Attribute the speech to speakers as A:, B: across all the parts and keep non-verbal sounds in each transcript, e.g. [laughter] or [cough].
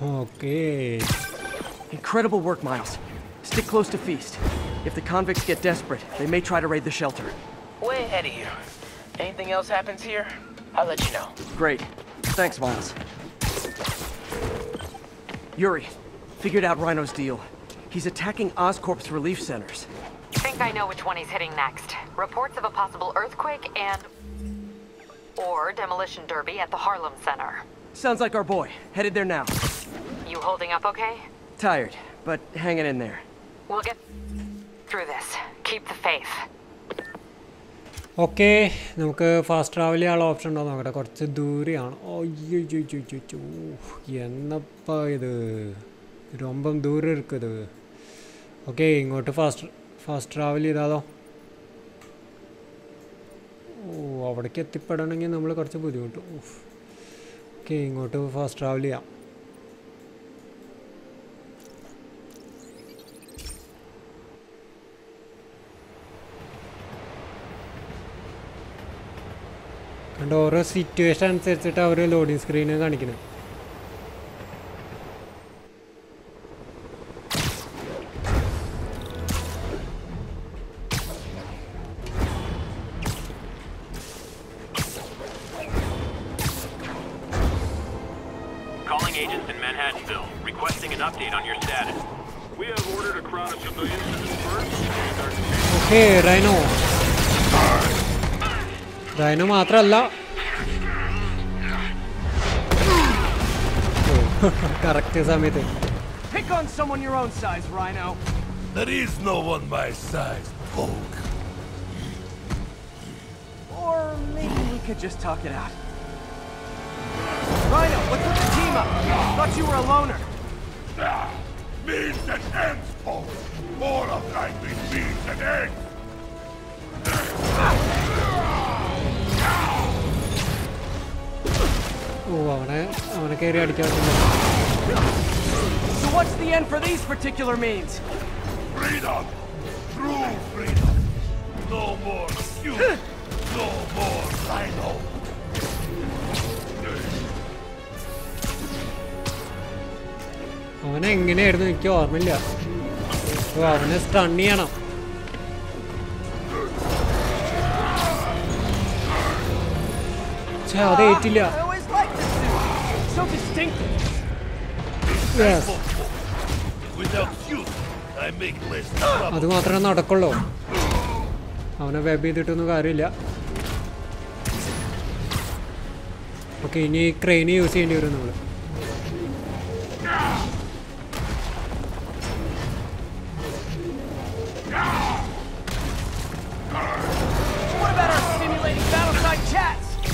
A: Okay.
B: Incredible work, Miles. Stick close to Feast. If the convicts get desperate, they may try to raid the shelter.
C: Way ahead of you. Anything else happens here, I'll let you know.
B: Great. Thanks, Miles. Yuri, figured out Rhino's deal. He's attacking Oscorp's relief centers.
D: Think I know which one he's hitting next. Reports of a possible earthquake and or Demolition Derby at the Harlem Center.
B: Sounds like our boy. Headed there now.
D: You holding up okay?
B: Tired, but hanging in there.
D: We'll get through this. Keep the faith.
A: Okay നമുക്ക് fast travel ചെയ്യാനുള്ള option ഉണ്ടോ നോക്കട്ടെ കുറച്ച് ദൂരെയാണ് ഓയ്യോ എന്നപ്പാ ഇത് രൊമ്പം ദൂരം ഇരിക്കുന്നത് okay ഇങ്ങോട്ട് ഫാസ്റ്റ് ഫാസ്റ്റ് ട്രാവൽ ചെയ്താലോ ഓ അവിടേക്ക് എത്തിപ്പെടണമെങ്കിൽ നമ്മൾ കുറച്ച് ബുദ്ധിമുട്ടും. ഓക്കെ ഇങ്ങോട്ട് ഫാസ്റ്റ് ട്രാവൽ ചെയ്യാം. കണ്ട ഓരോ സിറ്റുവേഷൻ അനുസരിച്ചിട്ട് അവർ ലോഡിങ് സ്ക്രീന് കാണിക്കുന്നത് ಮಾತ್ರಲ್ಲ ಕರೆಕ್ಟ್ ಸಮೇತ
B: Pick on someone your own size, Rhino.
E: There is no one my size, Poke.
B: Or maybe we could just talk it out. Rhino, what's with the team up? Thought you were a loner.
E: Ah, means and ends, Poke. More of life means and ends. Ah!
A: ഓ അവനെ അവനെ കയറി അടിക്കാൻ
B: So what's the end for these particular means?
E: Freedom! True freedom! No more you! No more Rhino!
A: അവനെ എങ്ങനെയായിരുന്നു എനിക്ക് ഓർമ്മയില്ല ഓ അവനെ സ്റ്റൺ ചെയ്യണം ഛേ അത് ഏറ്റില്ല
B: So distinctive.
A: Yes.
E: Without you, I make less trouble.
A: അത് മാത്രമേ നടക്കുള്ളൂ അവനെ വെബ് ചെയ്തിട്ടൊന്നും കാര്യമില്ല ഓക്കെ ഇനി ക്രെയിൻ യൂസ് ചെയ്യേണ്ടി വരും നമ്മൾ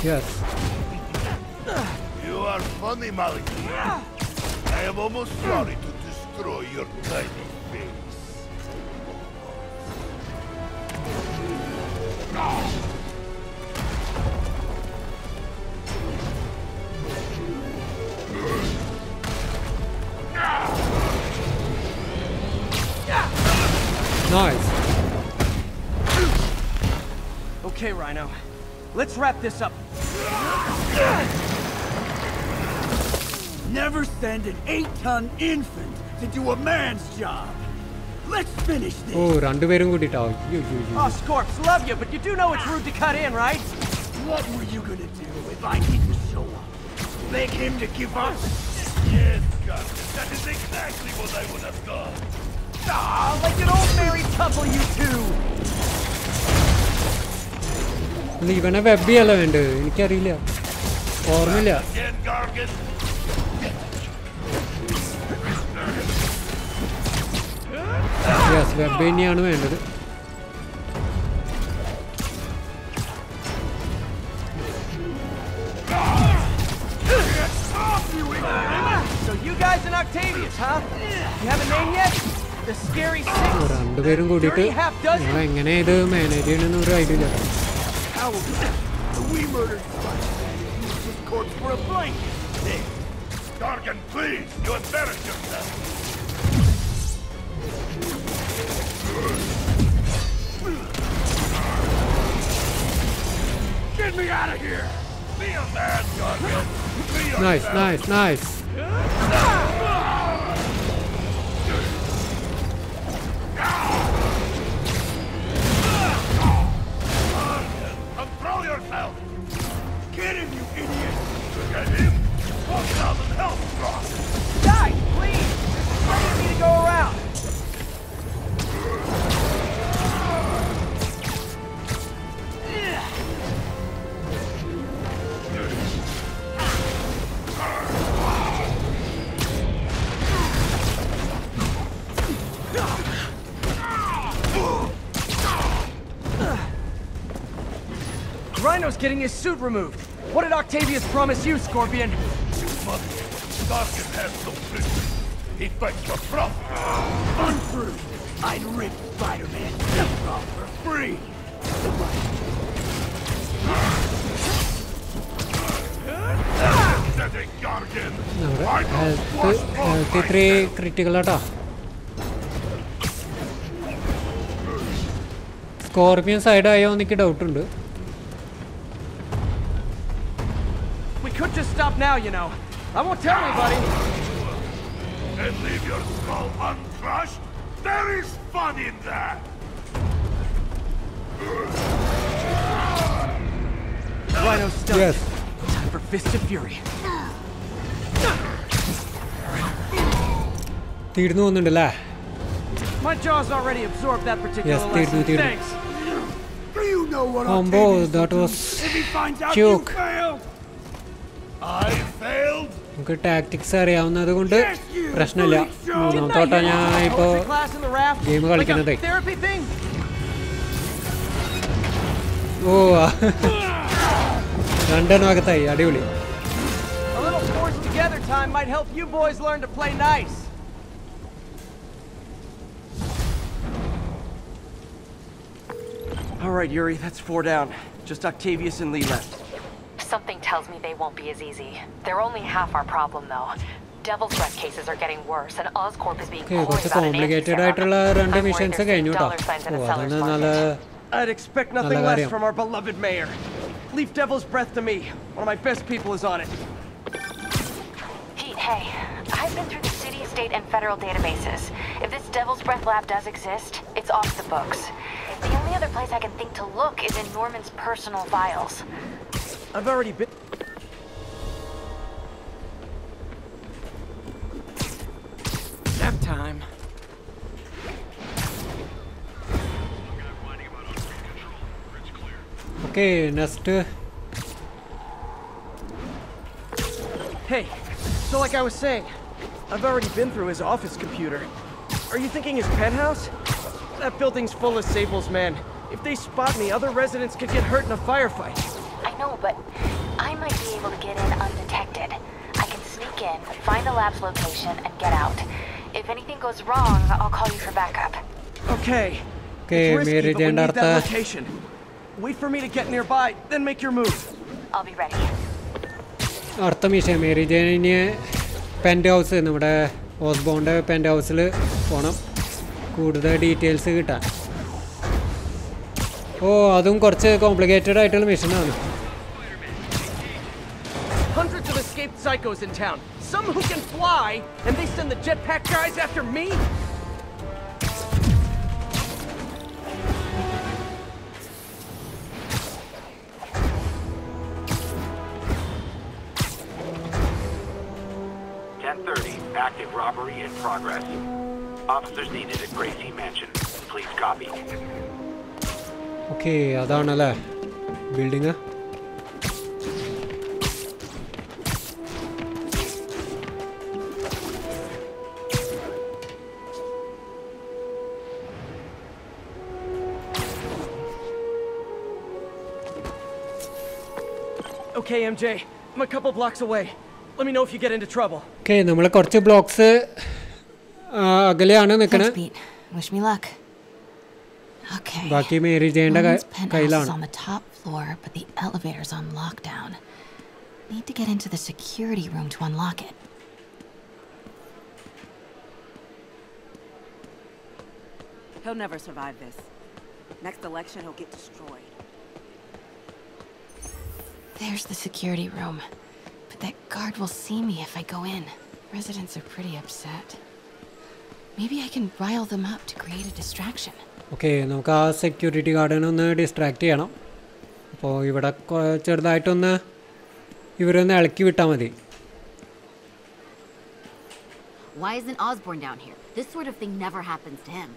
B: What
E: funny, Maliki. I am almost sorry to destroy your tiny face.
A: Nice.
B: Okay, Rhino. Let's wrap this up
F: Never send an eight-ton infant to do a man's job. Let's finish
A: oh
F: this.
A: രണ്ടുപേരും കൂട്ടിട്ടോ അയ്യോ അയ്യോ, അയ്യോ.
B: Oscorps, love you, but you do know it's rude to cut in, right?
F: What were you gonna do if I didn't show up? Beg him to give up?
E: Yes, God, that is exactly what I would have done.
B: Ah, like an old married couple, you two.
A: അല്ല, ഇവനെ web ചെയ്യല്ല വേണ്ടത് എനിക്കറിയില്ല ഓർമ്മയില്ല
B: Scary
A: ഓ,
B: Six?
A: രണ്ടുപേരും കൂടിയിട്ട്
B: Dirty half dozen?
A: ഞങ്ങൾ എങ്ങനെ ഇത് മാനേജ് ചെയ്യണമെന്ന് ഒരു ഐഡിയ ഇല്ല
F: How we murdered Use his corpse for a blanket. There.
E: Gargan, please, you embarrass yourself.
F: Get me out of here!
E: Be a man, Garfield! Be
A: a
E: nice,
A: man. nice,
E: nice! Control yourself! Get him, you idiot! Look at him! 4,000 health drops!
B: Guys, please! There's plenty of me to go around! Rhino's getting his suit removed. What did Octavius promise you, Scorpion?
E: Money. Gargan has no business. He fights for profit.
F: Untrue. I'd rip Spider-Man off for free.
E: Steady, Gargan.
A: നമ്മുടെ
E: I know
A: health
E: what's wrong,
B: could just stop now, you know. I won't tell anybody.
E: And leave your skull uncrushed? There is fun in that!
B: Rhino's stunned.
A: Yes
B: Time for Fist of Fury.
A: തീർന്നു പോകുന്നുണ്ടല്ലേ
B: My jaw's already absorbed that particular
A: Yes,
B: lesson.
A: തീർന്നു, തീർന്നു.
B: Thanks.
F: Do you know what
A: Combo,
F: Octavius
A: that
F: will do
A: was
F: if he finds out
A: joke.
F: you failed?
E: I failed?
A: നമുക്ക് tactics അറിയാവുന്നത് കൊണ്ട്
F: Yes, you
A: പ്രശ്നമില്ല
F: freak show.
A: മൂന്നാമത്തെ വട്ടം ഞാൻ ഇപ്പോൾ
B: Poetry class in the raft?
A: game
B: Like a
A: കളിക്കുന്നതേ.
B: therapy thing?
A: ഓ രണ്ടെണ്ണം അകത്തായി അടിപൊളി
B: A little forced together time might help you boys learn to play nice. All right, Yuri, that's four down. Just Octavius and Lee left.
D: Something tells me they won't be as easy. They're only half our problem, though. Devil's Breath cases are getting worse, and Oscorp is being
A: okay,
D: poised on an. I'm worried there's dollar signs in the.
B: I'd expect nothing less from our beloved mayor. Leave Devil's Breath to me. One of my best people is on it.
D: Pete, hey, I've been through the city, state, and federal databases. If this Devil's Breath lab does exist, it's off the books. The only other place I can think to look is in Norman's personal files.
B: I've already been... Nap time.
A: Okay, next.
B: Hey, so like I was saying, I've already been through his office computer. Are you thinking his penthouse? That building's full of Sable's men. If they spot me, other residents could get hurt in a firefight
D: I know, but I might be able to get in undetected. I can sneak in, find the lab's location, and get out. If anything goes wrong, I'll call you for backup.
B: Okay.
A: Okay,
B: it's risky,
A: Mary
B: but we
A: Jane
B: need that
A: Artha.
B: location. Wait for me to get nearby, then make your move.
D: I'll be ready.
A: അടുത്ത mission Mary Jain പെൻറ്റ് house നമ്മുടെ ഓസ്ബോണ്ട് പെൻറ്റ് ഹൗസിൽ പോകണം കൂടുതൽ details കിട്ടാൻ ഓ അതും കുറച്ച് complicated ആയിട്ടുള്ള മിഷനാണ്
B: psychos in town. Some who can fly, and they send the jetpack guys after me?
G: Ten thirty. Active robbery in progress. Officers needed at Gracie Mansion. Please copy.
A: Okay, that's building. Huh?
B: Okay, MJ. I'm a couple blocks away. Let me know if you get into trouble.
A: Okay നമ്മൾ കുറച്ച് blocks അകലെയാണ് നിൽക്കുന്നത്
H: Thanks, Pete. Wish me luck. Okay.
A: ബാക്കി Mary ജെയിൻ്റെ
H: Norman's penthouse is
A: കയ്യിലാണ്
H: on the top floor, but the elevator's on lockdown. Need to get into the security room to unlock it.
I: He'll never survive this. Next election, he'll get destroyed.
H: There's the security room. But that guard will see me if I go in. Residents are pretty upset. Maybe I can rile them up to create a distraction.
A: Okay നമുക്ക് ആ security you ഒന്ന് distract ചെയ്യണം അപ്പോൾ to ചെറുതായിട്ടൊന്ന് ഇവരൊന്ന് ഇളക്കി വിട്ടാൽ മതി
J: Why isn't Osborn down here? This sort of thing never happens to him.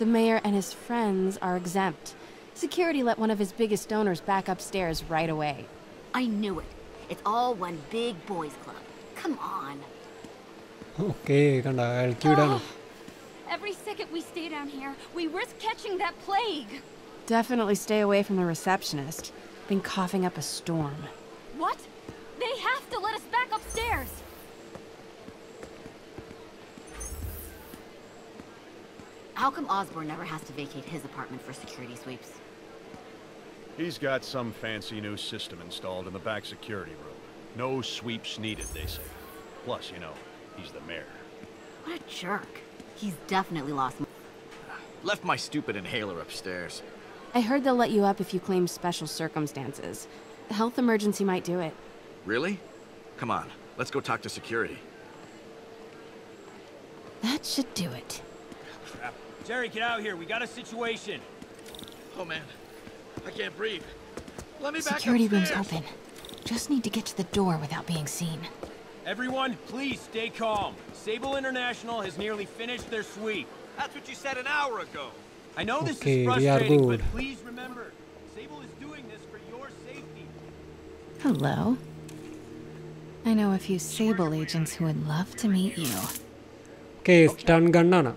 K: The mayor and his friends are exempt. Security let one of his biggest donors back upstairs right away.
J: I knew it. It's all one big boys club. Come on.
A: Okay, gonna I'll keep oh,
L: Every second we stay down here, we risk catching that plague.
K: Definitely stay away from the receptionist. Been coughing up a storm.
L: What? They have to let us back upstairs.
J: How come Osborn never has to vacate his apartment for security sweeps?
M: He's got some fancy new system installed in the back security room. No sweeps needed, they say. Plus, you know, he's the mayor.
J: What a jerk. He's definitely lost. m-
N: Left my stupid inhaler upstairs.
K: I heard they'll let you up if you claim special circumstances. A health emergency might do it.
N: Really? Come on, let's go talk to security.
H: That should do it. Crap.
O: Jerry, get out of here. We got a situation.
N: Oh man, I can't breathe. Let me
H: Security room's open. Just need to get to the door without being seen.
O: Everyone, please stay calm. Sable International has nearly finished their sweep.
N: That's what you said an hour ago.
O: I know this
A: okay,
O: is frustrating, but please remember, Sable is doing this for your safety.
H: Hello. I know a few Sable agents who would love to meet you.
A: Okay, it's done, Gandana.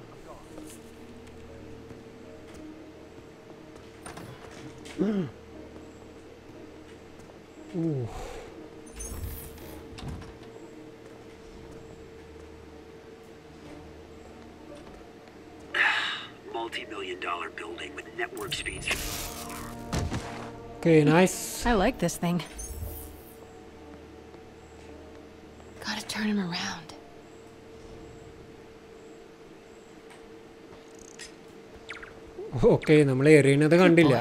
A: ഗണ്ണാണ്
G: Multi-million dollar building with network speeds.
A: Okay nice
H: I like this thing. Gotta turn him around.
A: Okay നമ്മൾ എറിയണത് കണ്ടില്ല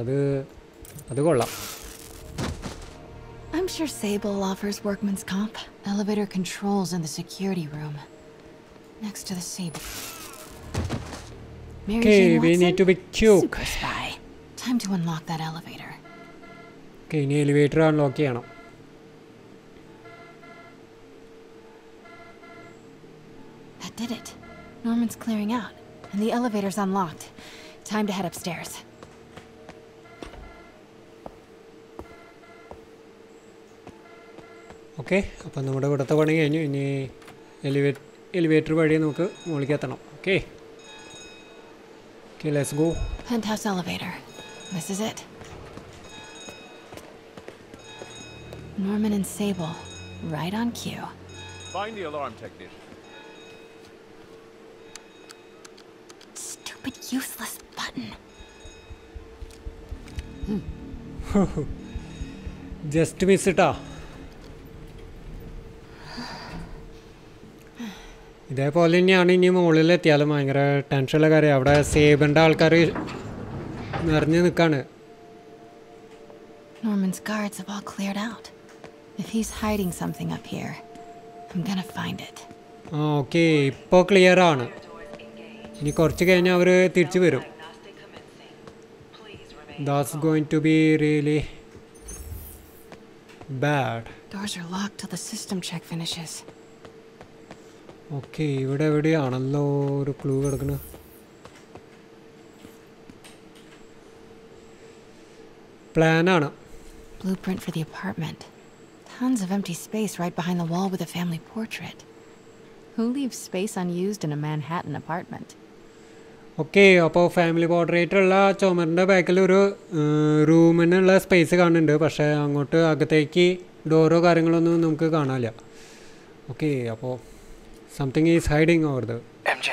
A: അത് അത് കൊള്ളാം
H: I'm sure Sable offers workman's comp. Elevator controls in the security room. Next to the Sable. Mary
A: Okay,
H: Jane
A: we
H: Watson?
A: need to be quick.
H: Super spy. Time to unlock that elevator.
A: Okay ഇനി elevator unlock ചെയ്യണം
H: That did it. Norman's clearing out, and the elevator's unlocked. Time to head upstairs.
A: Okay അപ്പം നമ്മുടെ ഇവിടുത്തെ പണി കഴിഞ്ഞു ഇനി എലിവേ elevator വഴി നമുക്ക് മുകളിലേക്ക് എത്തണം okay okay let's go
H: Penthouse elevator. This is it. Norman and Sable, right on cue.
P: Find the alarm technician.
H: Stupid useless button. [laughs]
A: Just miss ഇട്ടാ ഇതേപോലെ തന്നെയാണ് ഇനി മുകളിലെത്തിയാലും ഭയങ്കര ടെൻഷനുള്ള കാര്യം അവിടെ സേബിന്റെ ആൾക്കാർ നിറഞ്ഞു നിൽക്കാണ്
H: Norman's guards have all cleared out. If he's hiding something up here, I'm gonna find it.
A: Okay ഇപ്പോൾ ക്ലിയർ ആണ് ഇനി കുറച്ച് കഴിഞ്ഞ് അവർ തിരിച്ചു വരും that's going to be really bad
H: Doors are locked till the system check finishes.
A: Okay ഇവിടെ എവിടെയാണല്ലോ ഒരു ക്ലൂ കിടക്കുന്നത് പ്ലാനാണ്
H: Blueprint for the apartment. Tons of empty space right behind the wall with a family portrait.
K: Who leaves space unused in a Manhattan apartment?
A: Okay അപ്പോൾ family portrait ഉള്ള ചുമരിന്റെ ബാക്കിൽ ഒരു റൂമിനുള്ള സ്പേസ് കാണുന്നുണ്ട് പക്ഷേ അങ്ങോട്ട് അകത്തേക്ക് ഡോറോ കാര്യങ്ങളൊന്നും നമുക്ക് കാണാനില്ല ഓക്കെ അപ്പോൾ Something is hiding over there.
C: MJ,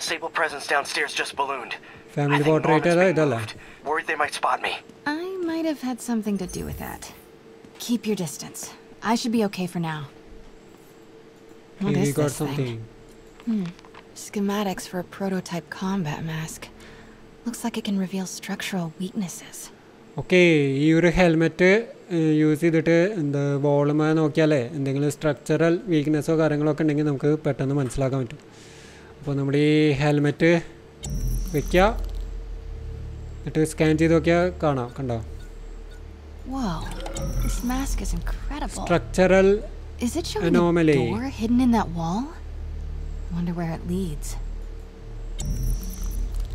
C: Sable presence downstairs just ballooned.
A: Family water idala. Eh,
C: Worried they might spot me.
H: I might have had something to do with that. Keep your distance. I should be okay for now. What is
A: got
H: this
A: something.
H: Thing? Hmm. Schematics for a prototype combat mask. Looks like it can reveal structural weaknesses.
A: Okay ഈ ഒരു helmet use ചെയ്തിട്ട് എന്താ വോളുമ നോക്കിയാലേ എന്തെങ്കിലും structural വീക്ക്നെസ്സോ കാര്യങ്ങളൊക്കെ ഉണ്ടെങ്കിൽ നമുക്ക് പെട്ടെന്ന് മനസ്സിലാക്കാൻ പറ്റും അപ്പോൾ നമ്മുടെ ഈ ഹെൽമെറ്റ് വെക്കുക എന്നിട്ട് സ്കാൻ ചെയ്ത് നോക്കിയാൽ കാണാം കണ്ടോ.
H: Structural wall? Wonder where it leads.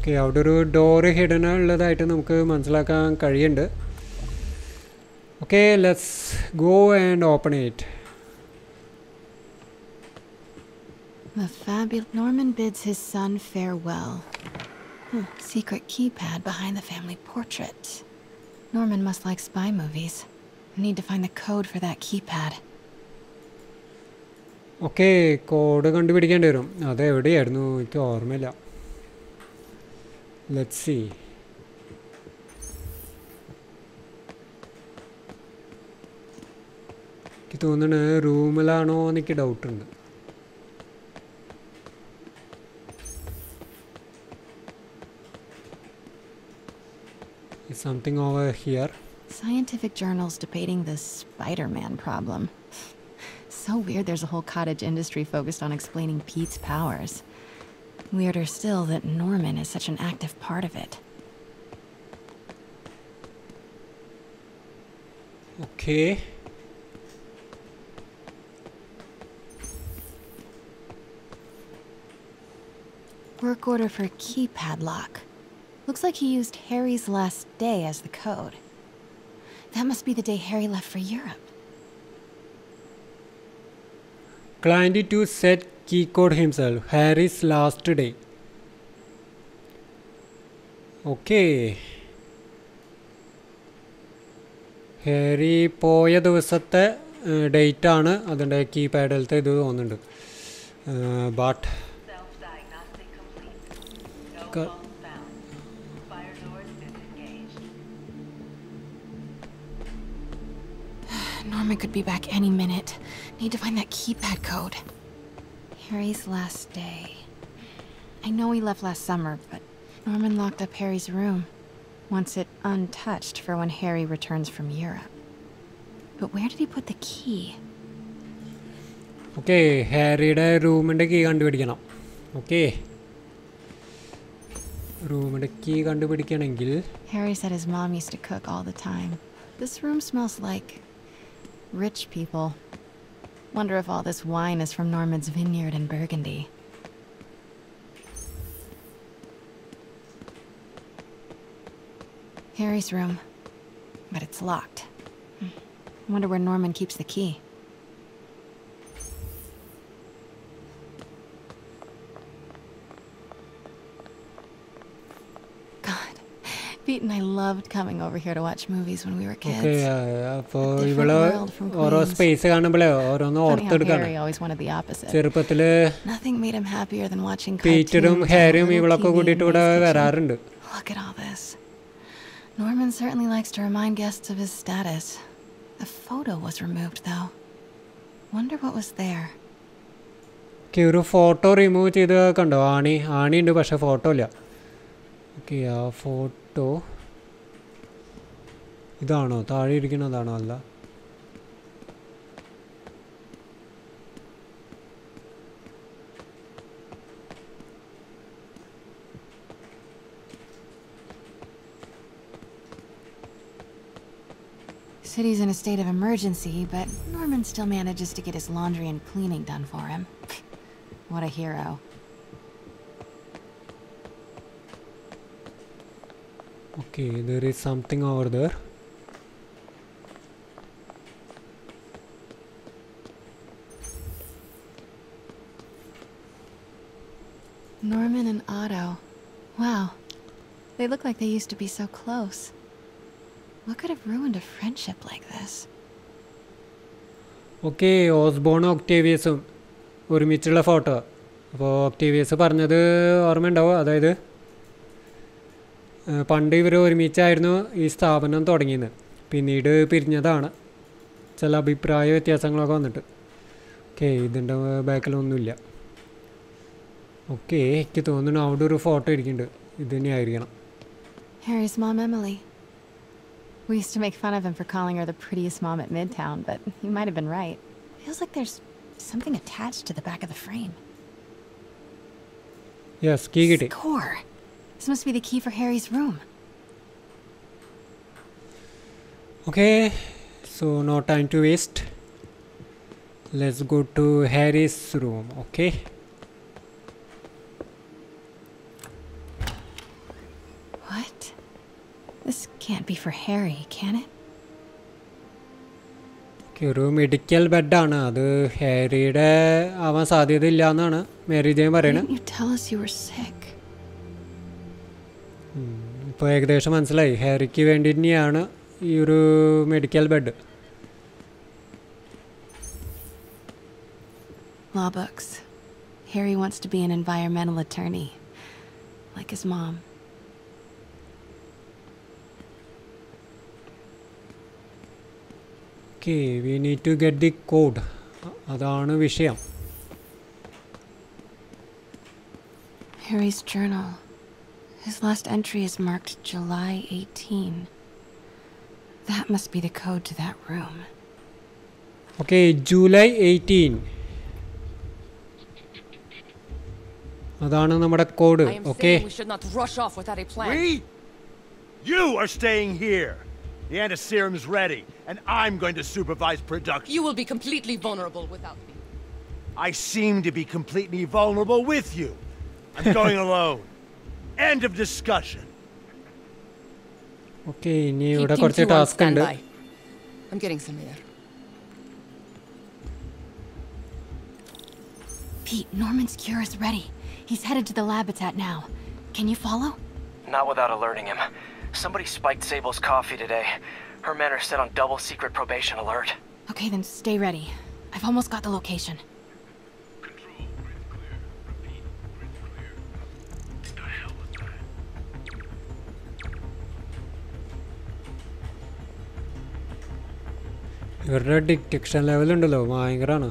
A: Okay അവിടെ ഒരു ഡോറ് ഹിഡൻ ഉള്ളതായിട്ട് നമുക്ക് മനസ്സിലാക്കാൻ കഴിയുന്നുണ്ട് okay let's go and open it
H: The fabulous Norman bids his son farewell. Hmm, secret keypad behind the family portrait. Norman must like spy movies. I need to find the code for that keypad.
A: Okay code കണ്ടുപിടിക്കേണ്ടി വരും അത് എവിടെയായിരുന്നു എനിക്ക് ഓർമ്മയില്ല let see എനിക്ക് തോന്നുന്നു റൂമിലാണോ എനിക്ക് ഡൗട്ടുണ്ട് something over here
H: Scientific journals debating the Spider Man problem. [laughs] so weird there's a whole cottage industry focused on explaining Pete's powers. Weirder still that Norman is such an active part of it.
A: Okay.
H: Work order for keypad lock. Looks like he used Harry's last day as the code. That must be the day Harry left for Europe.
A: Client to set key code himself. Harry's last day. Okay Harry പോയ ദിവസത്തെ date ആണ് അതിന്റെ കീപാഡിലത്തെ ഇത് തോന്നുന്നുണ്ട് but
H: Norman could be back any minute. Need to find that keypad code. Harry's last day. I know he left last summer, but Norman locked up Harry's room. Wants it untouched for when Harry returns from Europe. But where did he put the key?
A: Okay ഹാരിയുടെ റൂമിൻ്റെ key കണ്ടുപിടിക്കണം okay റൂമിൻ്റെ key കണ്ടുപിടിക്കണമെങ്കിൽ
H: Harry said his mom used to cook all the time. This room smells like rich people. Wonder if all this wine is from Norman's vineyard in Burgundy. Harry's room. But it's locked. Hmm. Wonder where Norman keeps the key. Pete and I loved coming over here to watch movies when we were kids.
A: Okay അപ്പോൾ
H: A different
A: ഇവള്
H: world from
A: ഓരോ
H: Queens.
A: Space കാണുമ്പോഴേ ഓരോന്ന്
H: Funny how
A: ഓർത്തെടുക്കാണ്
H: Harry always wanted the opposite.
A: ചെറുപ്പത്തിൽ
H: Nothing made him happier than watching
A: പീറ്ററും
H: cartoons on a
A: ഹാരിയും
H: little
A: ഇവളൊക്കെ
H: TV in
A: കൂട്ടിയിട്ട് ഇവിടെ
H: May's kitchen.
A: വരാറുണ്ട്
H: Look at all this. Norman certainly likes to remind guests of his status. The photo was removed, though. Wonder what was there.
A: Okay ഒരു photo remove ചെയ്ത് കണ്ടോ ആണി ആണി ഉണ്ട് പക്ഷെ ഫോട്ടോ ഇല്ല ഓക്കെ ആ ഫോട്ടോ ഇതാണോ താഴെ ഇരിക്കുന്നതാണോ അല്ല
H: City's in a state of emergency, but Norman still manages to get his laundry and cleaning done for him. [laughs] what a hero.
A: Okay, there is something over there.
H: Norman and Otto. Wow. They look like they used to be so close. What could have ruined a friendship like this?
A: Okay ഓസ്ബോണും ഒക്ടേവിയസും ഒരുമിച്ചുള്ള photo അപ്പോൾ Octavius പറഞ്ഞത് ഓർമ്മയുണ്ടാവും അതായത് ഏഹ് പണ്ട് ഇവർ ഒരുമിച്ചായിരുന്നു ഈ സ്ഥാപനം തുടങ്ങിയത് പിന്നീട് പിരിഞ്ഞതാണ് ചില അഭിപ്രായ വ്യത്യാസങ്ങളൊക്കെ വന്നിട്ട് ഓക്കെ ഇതിന്റെ ബാക്കിലൊന്നുമില്ല ഓക്കെ എനിക്ക് തോന്നുന്നു അവിടെ ഒരു ഫോട്ടോ ഇരിക്കുന്നുണ്ട് ഇത് തന്നെയായിരിക്കണം
H: Harry's mom, Emily. We used to make fun of him for calling her the prettiest mom at Midtown, but he might have been right. Feels like there's something attached to the back of the frame.
A: Yes, key Score.
H: Core. This must be the key for Harry's room.
A: Okay, so no time to waste. Let's go to Harry's room, okay?
H: What? This can't be for Harry, can it?
A: Okay, ഒരു medical ബെഡാണ് അത് ഹാരിയുടെ ആവാൻ സാധ്യതയില്ല എന്നാണ് Mary Jain പറയണത് ഇപ്പോൾ ഏകദേശം മനസ്സിലായി ഹാരിക്ക് വേണ്ടി തന്നെയാണ് ഈ ഒരു medical bed
H: Law books. Harry wants to be an environmental attorney, like his mom.
A: Okay we need to get the code അതാണ് വിഷയം
H: Harry's journal. His last entry is marked July 18. That must be the code to that room.
A: Okay July eighteen അതാണ് നമ്മുടെ code
Q: I am
A: okay
Q: saying we should not rush off without a plan.
E: We? You are staying here. The antiserum's ready, and I'm going to supervise production.
Q: You will be completely vulnerable without me.
E: I seem to be completely vulnerable with you. I'm going [laughs] alone. End of discussion.
A: Okay ഇനി
Q: Keep
A: ഇവിടെ
Q: Team
A: കുറച്ച്
Q: 2 on
A: task ഉണ്ട്
Q: standby. I'm getting some air.
H: Pete, Norman's cure is ready. He's headed to the lab it's at now. Can you follow?
B: Not without alerting him. Somebody spiked Sable's coffee today. Her men are set on double secret probation alert.
H: Okay, then stay ready. I've almost got the location.
A: ഇവരുടെ detection level ഉണ്ടല്ലോ ഭയങ്കരമാണ്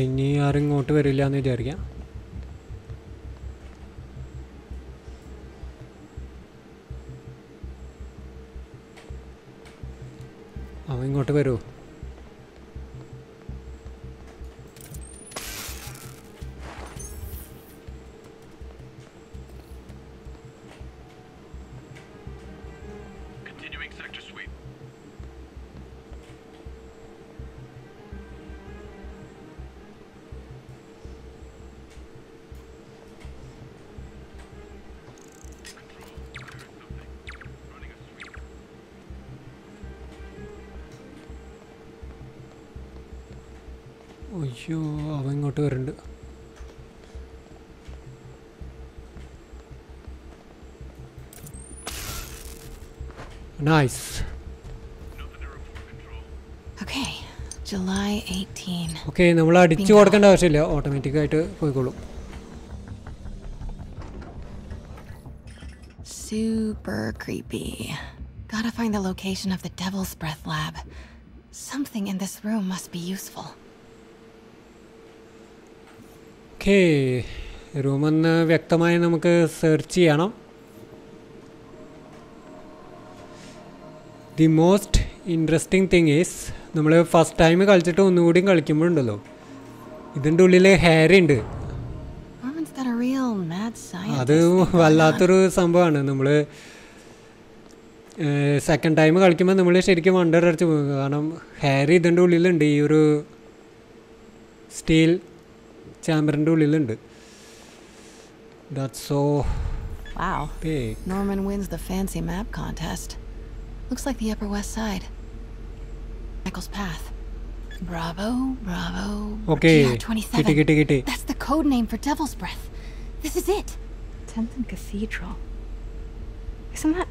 A: ഇനി ആരും ഇങ്ങോട്ട് വരില്ല എന്ന് വിചാരിക്കാം. അവൻ ഇങ്ങോട്ട് വരൂ. Nice
H: Okay, July 18.
A: ഓക്കെ നമ്മൾ അടിച്ചു കൊടുക്കേണ്ട ആവശ്യമില്ല ഓട്ടോമാറ്റിക്കായിട്ട് പോയിക്കോളും
H: Super creepy. Gotta find the location of the Devil's Breath lab. Something in this room must be useful.
A: Okay റൂമൊന്ന് വ്യക്തമായി നമുക്ക് സെർച്ച് ചെയ്യണം The most interesting thing is നമ്മൾ ഫസ്റ്റ് ടൈം കളിച്ചിട്ട് ഒന്നുകൂടിയും കളിക്കുമ്പോഴുണ്ടല്ലോ ഇതിന്റെ ഉള്ളിൽ ഹെയർ ഉണ്ട്. അത് വല്ലാത്തൊരു സംഭവമാണ് നമ്മൾ സെക്കൻഡ് ടൈം കളിക്കുമ്പോൾ നമ്മൾ ശരിക്കും വണ്ടർ അടിച്ച് പോകും കാരണം ഹെയർ ഇതിന്റെ ഉള്ളിലുണ്ട് ഈ ഒരു സ്റ്റീൽ ചാമ്പറിന്റെ ഉള്ളിലുണ്ട് that's so
H: Wow.
A: big.
H: Norman wins the fancy map contest. Looks like the Upper West Side. Michael's Path. Bravo, bravo.
A: Okay,
H: GR 27.
A: kitty, kitty, kitty.
H: That's the code name for Devil's Breath. This is it. 10th and Cathedral. Isn't that...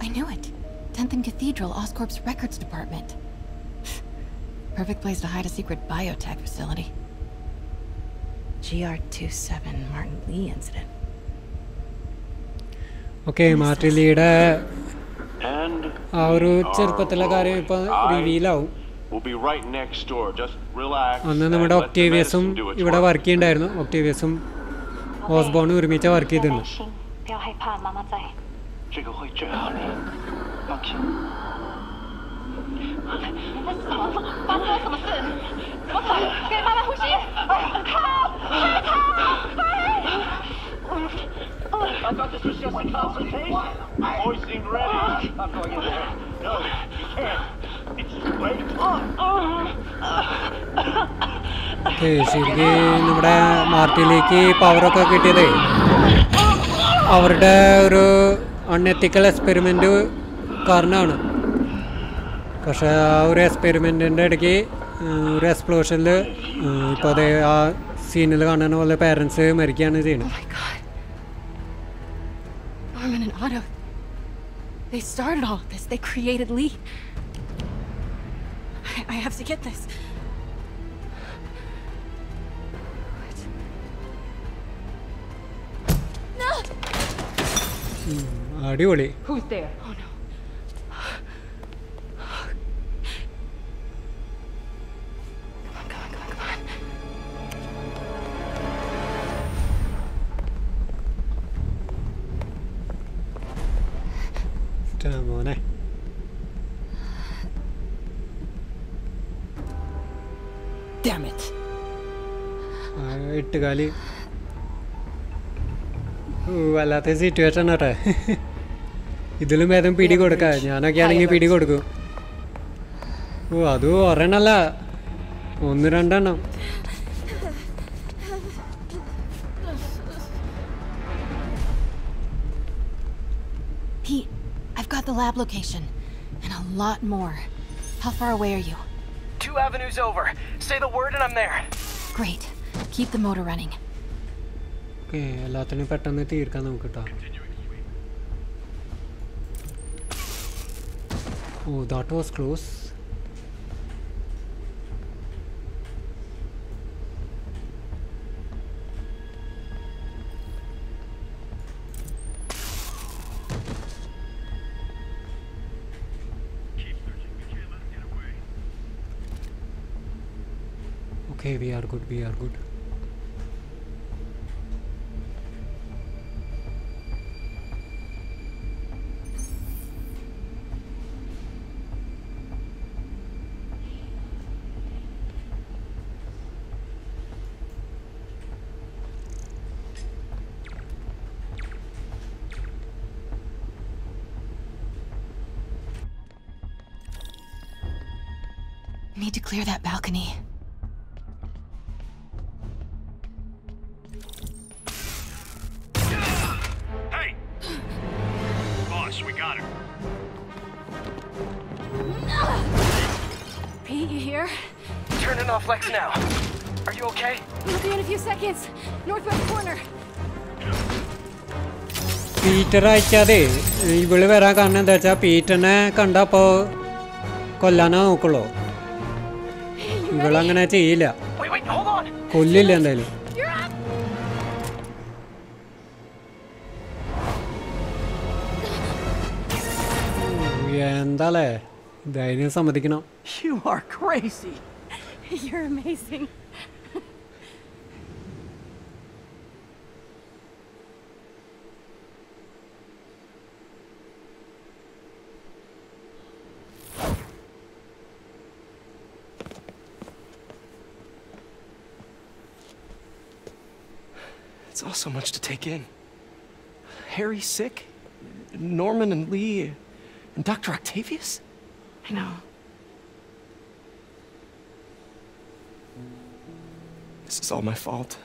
H: I knew it. 10th and Cathedral, Oscorp's records department. [sighs] Perfect place to hide a secret biotech facility. GR27 Martin Lee incident.
A: Okay Martin ലീയുടെ ആ ഒരു ചെറുപ്പത്തിലെ കാര്യം ഇപ്പോൾ റിവീലാവും അന്ന് നമ്മുടെ ഒക്ടേവിയസും ഇവിടെ work ചെയ്യുന്നുണ്ടായിരുന്നു. ഒക്ടേവിയസും ഓസ്ബോണും ഒരുമിച്ച് വർക്ക് ചെയ്തിരുന്നു.
D: 不要害怕，妈妈在。
R: 这个会治好你，放心。
D: 你在什么？发生了什么事？怎么可能？给妈妈呼吸！靠！快逃！快！
R: I thought this was just a consultation. Boys seem ready. I'm going in there. No, you can't. It's too late.
A: Okay ശരിക്കും നമ്മുടെ മാർട്ടിലേക്ക് പവറൊക്കെ കിട്ടിയതേ അവരുടെ ഒരു അൺഎത്തിക്കൽ എക്സ്പെരിമെൻ്റ് കാരണമാണ് പക്ഷേ ആ ഒരു എക്സ്പെരിമെൻറ്റിൻ്റെ ഇടയ്ക്ക് ആ, ഒരു എക്സ്പ്ലോഷനിൽ ഇപ്പോൾ അതേ ആ സീനിൽ കാണുന്ന പോലെ പേരൻസ് മരിക്കുകയാണ് ചെയ്യുന്നത്
H: Norman and Otto. They started all of this. They created Lee. I, I have to get this. No!
A: അടിപൊളി
H: Who's there? It.
A: ആ എട്ടുകാലി ഓ, വല്ലാത്ത സിറ്റുവേഷൻ ആട്ടെ. ഇതിലും ഭേദം പിടി കൊടുക്ക ഞാനൊക്കെ ആണെങ്കിൽ പിടി കൊടുക്കും ഓ അത് ഒരെണ്ണല്ല. ഒന്ന് രണ്ടെണ്ണം.
H: lab location. And a lot more. How far away are you?
B: Two avenues over. Say the word and I'm there.
H: Great. Keep the motor running.
A: Okay എല്ലാത്തിനും പെട്ടെന്ന് തീർക്കാൻ നമുക്ക് കേട്ടോ ഓ that was close Okay, we are good, we are good.
H: Need to clear that balcony.
L: Pete, you here?
B: Turning off Lex now. Are you okay?
L: We'll be in a few seconds. Northwest corner.
A: Peter അയക്കാതെ ഇവള് വരാൻ കാരണം എന്താ വെച്ചാ പീറ്ററിനെ കണ്ടപ്പോ കൊല്ലാനാ നോക്കുള്ളൂ ഇവളങ്ങനെ ചെയ്യില്ല
B: Wait, wait, hold on!
A: കൊല്ലില്ല എന്തായാലും
L: You're up!
A: എന്താലേ ധൈര്യം സമ്മതിക്കണം
B: You are crazy.
L: You're amazing.
B: It's all so much to take in. Harry sick? Norman and Lee and Dr. Octavius?
H: I know.
B: This is all my fault.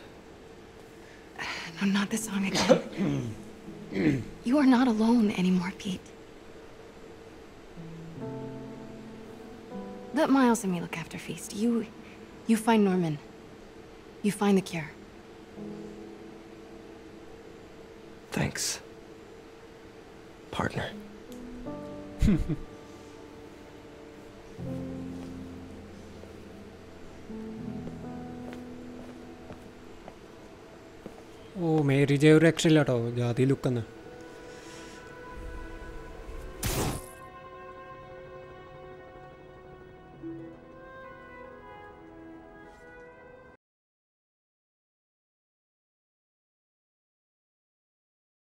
B: [sighs]
H: No, not this song again. [clears throat] you are not alone anymore, Pete. Let Miles and me look after Feast. You... you find Norman. You find the cure.
B: Thanks. Partner. [laughs]
A: Oh Mary J ഒരു രക്ഷയില്ല കേട്ടോ ജാതി ലുക്കെന്ന്